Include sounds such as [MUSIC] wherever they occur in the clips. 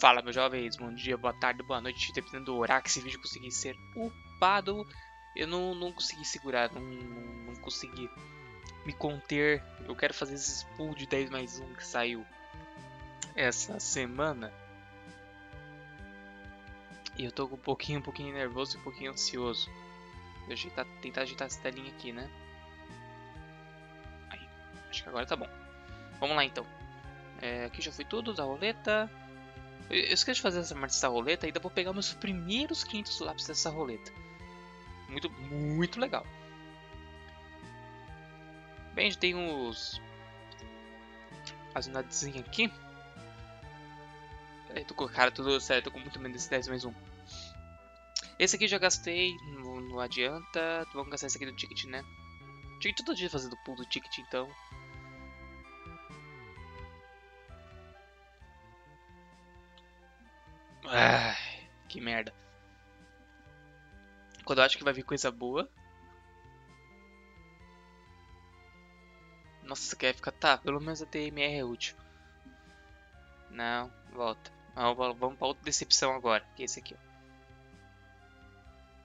Fala, meus jovens, bom dia, boa tarde, boa noite, dependendo do horário que esse vídeo conseguir ser upado. Eu não, não consegui segurar, não, não, consegui me conter. Eu quero fazer esse pool de 10 mais 1 que saiu essa semana. E eu tô com um pouquinho, um pouquinho nervoso e um pouquinho ansioso. Deixa eu tentar ajeitar essa telinha aqui, né? Aí, acho que agora tá bom. Vamos lá então. É, aqui já foi tudo da roleta. Eu, esqueci de fazer essa parte dessa roleta, ainda vou pegar meus primeiros 500 lápis dessa roleta. Muito, muito legal. Bem, já tem os... As unadezinhas aqui. Eu tô com cara tudo certo, tô com muito menos desse 10 mais um. Esse aqui já gastei, não, não adianta. Vamos gastar esse aqui do ticket, né? Tinha todo dia fazendo pull do ticket, então. Ai, que merda. Quando eu acho que vai vir coisa boa. Nossa, quer ficar. Tá, pelo menos a TMR é útil. Não, volta. vamos pra outra decepção agora. Que é esse aqui, ó.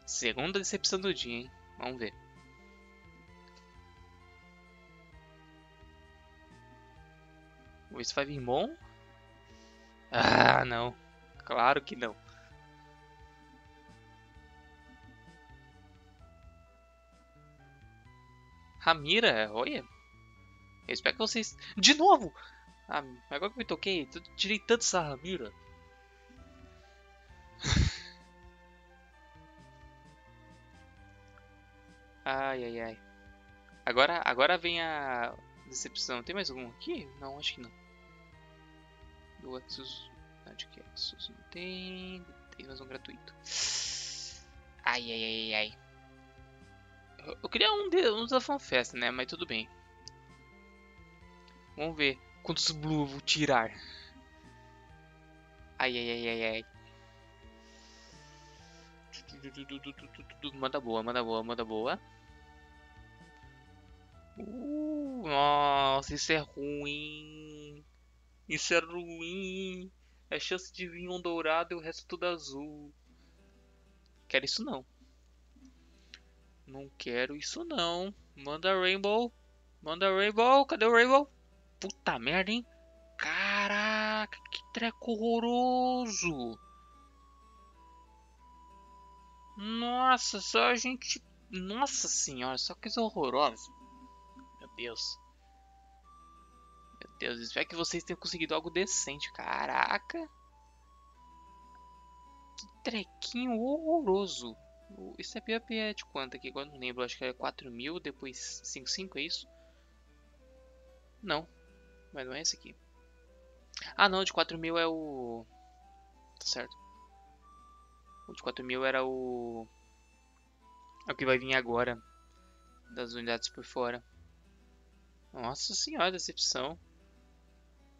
Segunda decepção do dia, hein? Vamos ver. Isso vai vir bom? Ah, não. Claro que não. Ramira, olha. Eu espero que vocês... De novo! Ah, agora que eu me toquei, eu tirei tanto essa Ramira. [LAUGHS] ai, ai, ai. Agora, agora vem a decepção. Tem mais algum aqui? Não, acho que não. Do Exos... Que Exos não tem... Tem mais um gratuito. Ai, ai, ai, ai. Eu, eu queria um, de, um da FanFest, né? Mas tudo bem. Vamos ver quantos Blue eu vou tirar. Ai, ai, ai, ai, ai. Manda boa, manda boa, manda boa. Uh, nossa, isso é ruim. Isso é ruim. É chance de vir um dourado e o resto tudo azul. Quero isso não. Não quero isso não. Manda Rainbow. Manda Rainbow. Cadê o Rainbow? Puta merda, hein? Caraca, que treco horroroso. Nossa, só a gente... Nossa senhora, só coisa horrorosa. Meu Deus. Deus, espero que vocês tenham conseguido algo decente. Caraca. Que trequinho horroroso. Esse up é de quanto aqui? Agora não lembro. Acho que é 4 mil, depois 5,5 é isso? Não. Mas não é esse aqui. Ah não, de 4 mil é o... Tá certo. O de 4 mil era o... É o que vai vir agora. Das unidades por fora. Nossa senhora, decepção.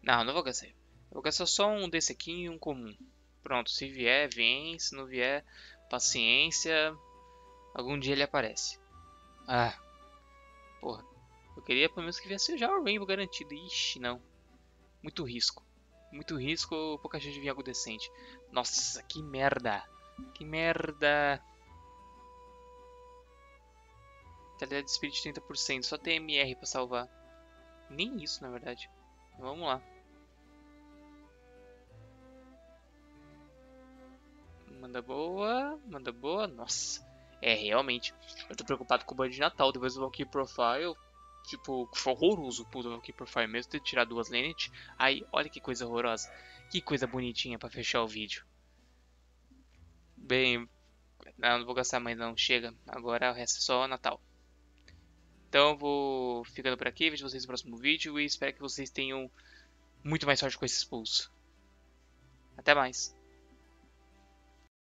Não, não vou gastar. Vou gastar só um desse aqui e um comum. Pronto, se vier, vem. Se não vier, paciência. Algum dia ele aparece. Ah. Porra. Eu queria pelo menos que viesse já o Rainbow garantido. Ixi, não. Muito risco. Muito risco, pouca chance de vir algo decente. Nossa, que merda. Que merda. Qualidade de Spirit 30%. Só tem MR pra salvar. Nem isso, na verdade. Vamos lá. Manda boa, manda boa. Nossa, é realmente. Eu tô preocupado com o banho de Natal. Depois do Valkyrie Profile, tipo, foi horroroso o Valkyrie Profile mesmo ter tirado duas Lanet. Aí, olha que coisa horrorosa. Que coisa bonitinha pra fechar o vídeo. Bem, não, não vou gastar mais não, chega. Agora o resto é só Natal. Então vou ficando por aqui, vejo vocês no próximo vídeo e espero que vocês tenham muito mais sorte com esses pulsos. Até mais.